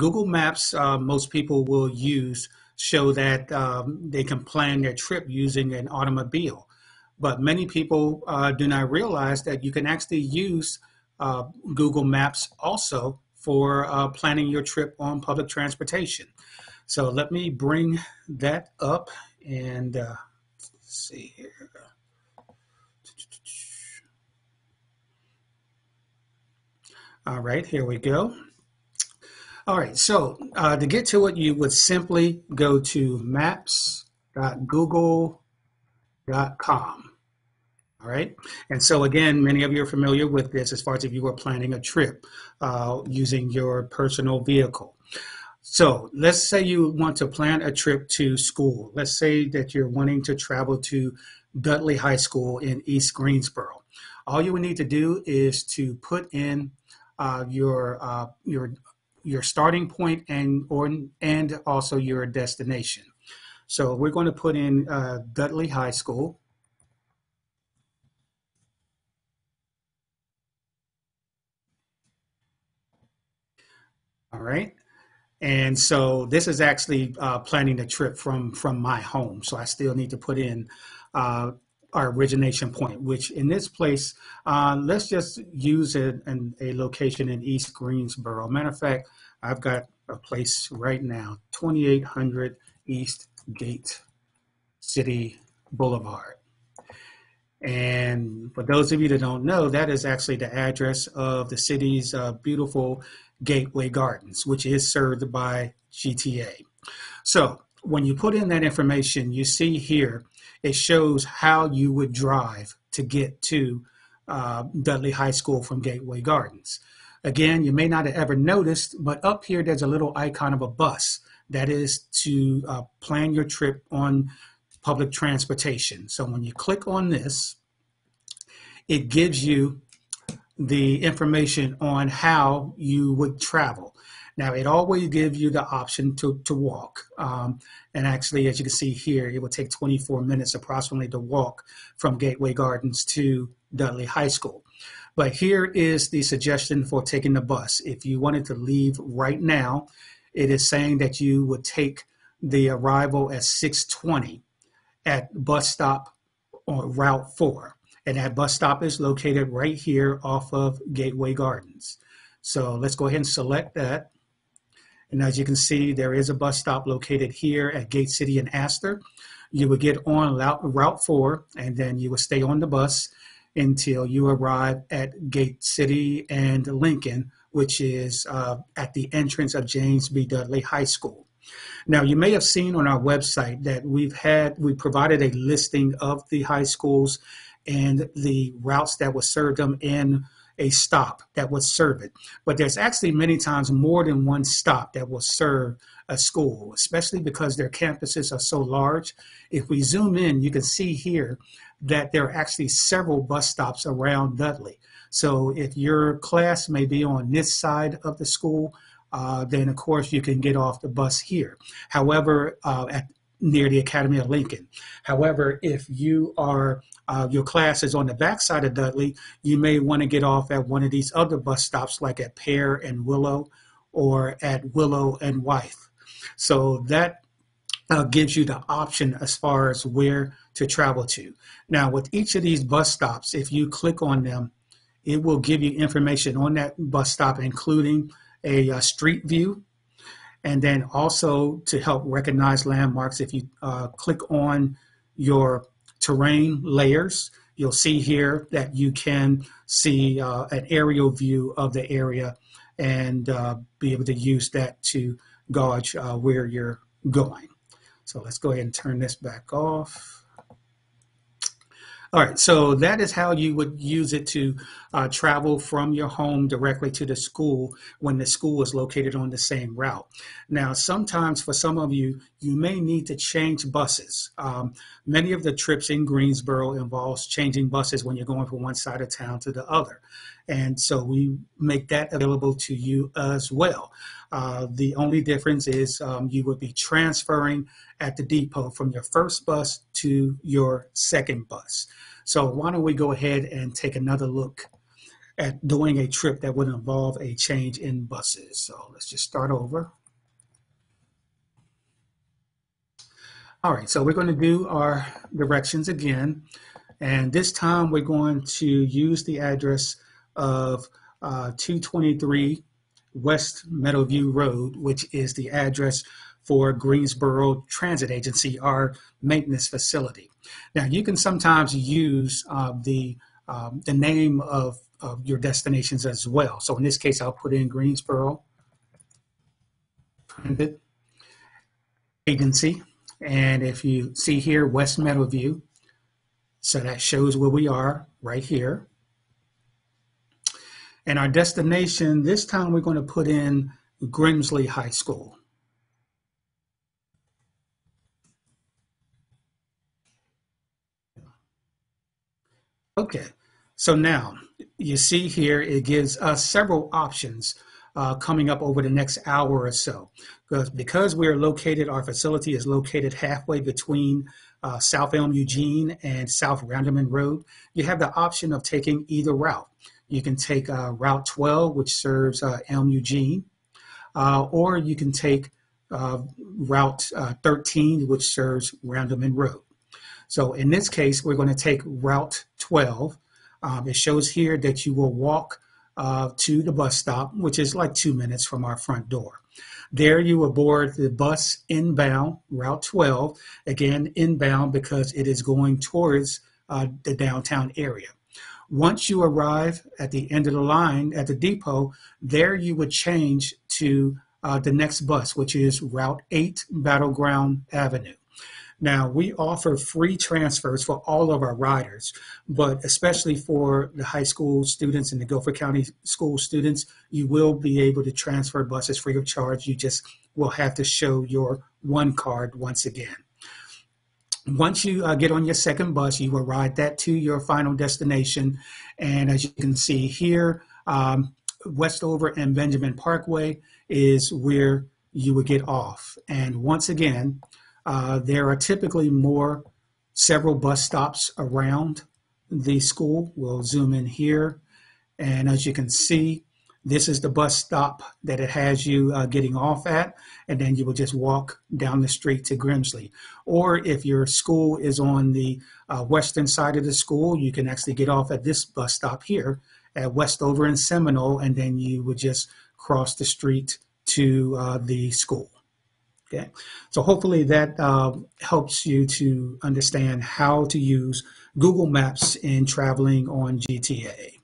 Google Maps, uh, most people will use show that um, they can plan their trip using an automobile. But many people uh, do not realize that you can actually use uh, Google Maps also for uh, planning your trip on public transportation. So let me bring that up and uh, see here. All right, here we go. All right, so uh, to get to it, you would simply go to maps.google.com. All right, and so again, many of you are familiar with this as far as if you were planning a trip uh, using your personal vehicle. So let's say you want to plan a trip to school. Let's say that you're wanting to travel to Dudley High School in East Greensboro. All you would need to do is to put in uh, your uh, your your starting point and or and also your destination. So we're going to put in uh, Dudley High School. All right. And so this is actually uh, planning the trip from from my home. So I still need to put in uh, our origination point, which in this place, uh, let's just use a, an, a location in East Greensboro. Matter of fact, I've got a place right now, 2800 East Gate City Boulevard. And for those of you that don't know, that is actually the address of the city's uh, beautiful Gateway Gardens, which is served by GTA. So when you put in that information, you see here it shows how you would drive to get to uh, Dudley High School from Gateway Gardens. Again, you may not have ever noticed, but up here there's a little icon of a bus. That is to uh, plan your trip on public transportation. So when you click on this, it gives you the information on how you would travel. Now, it always gives you the option to, to walk. Um, and actually, as you can see here, it will take 24 minutes approximately to walk from Gateway Gardens to Dudley High School. But here is the suggestion for taking the bus. If you wanted to leave right now, it is saying that you would take the arrival at 620 at bus stop on Route 4. And that bus stop is located right here off of Gateway Gardens. So let's go ahead and select that. And as you can see, there is a bus stop located here at Gate City and Astor. You would get on Route 4 and then you would stay on the bus until you arrive at Gate City and Lincoln, which is uh, at the entrance of James B. Dudley High School. Now, you may have seen on our website that we've had, we provided a listing of the high schools and the routes that would serve them in a stop that would serve it. But there's actually many times more than one stop that will serve a school, especially because their campuses are so large. If we zoom in, you can see here that there are actually several bus stops around Dudley. So if your class may be on this side of the school, uh, then of course you can get off the bus here. However, uh, at near the Academy of Lincoln. However, if you are uh, your class is on the backside of Dudley, you may want to get off at one of these other bus stops, like at Pear and Willow, or at Willow and Wythe. So that uh, gives you the option as far as where to travel to. Now, with each of these bus stops, if you click on them, it will give you information on that bus stop, including a, a street view and then also to help recognize landmarks, if you uh, click on your terrain layers, you'll see here that you can see uh, an aerial view of the area and uh, be able to use that to gauge uh, where you're going. So let's go ahead and turn this back off. All right, so that is how you would use it to uh, travel from your home directly to the school when the school is located on the same route. Now, sometimes for some of you, you may need to change buses. Um, many of the trips in Greensboro involves changing buses when you're going from one side of town to the other. And so we make that available to you as well. Uh, the only difference is um, you would be transferring at the depot from your first bus to your second bus. So why don't we go ahead and take another look at doing a trip that would involve a change in buses. So let's just start over. All right, so we're going to do our directions again. And this time we're going to use the address of uh, 223 West Meadowview Road, which is the address for Greensboro Transit Agency, our maintenance facility. Now, you can sometimes use uh, the, um, the name of, of your destinations as well. So in this case, I'll put in Greensboro Transit Agency. And if you see here, West Meadowview, so that shows where we are right here. And our destination, this time we're going to put in Grimsley High School. Okay, so now you see here it gives us several options uh, coming up over the next hour or so. Because, because we are located, our facility is located halfway between uh, South Elm Eugene and South Randleman Road. You have the option of taking either route. You can take uh, Route 12, which serves uh, Elm Eugene, uh, or you can take uh, Route 13, which serves Randleman Road. So in this case, we're going to take Route 12. Um, it shows here that you will walk uh, to the bus stop, which is like two minutes from our front door. There you will board the bus inbound, Route 12, again inbound because it is going towards uh, the downtown area. Once you arrive at the end of the line at the depot, there you would change to uh, the next bus, which is Route 8 Battleground Avenue. Now, we offer free transfers for all of our riders, but especially for the high school students and the Guilford County school students, you will be able to transfer buses free of charge. You just will have to show your one card once again. Once you uh, get on your second bus, you will ride that to your final destination. And as you can see here, um, Westover and Benjamin Parkway is where you would get off. And once again, uh, there are typically more, several bus stops around the school. We'll zoom in here. And as you can see, this is the bus stop that it has you uh, getting off at, and then you will just walk down the street to Grimsley. Or if your school is on the uh, western side of the school, you can actually get off at this bus stop here at Westover and Seminole, and then you would just cross the street to uh, the school. Okay, so hopefully that uh, helps you to understand how to use Google Maps in traveling on GTA.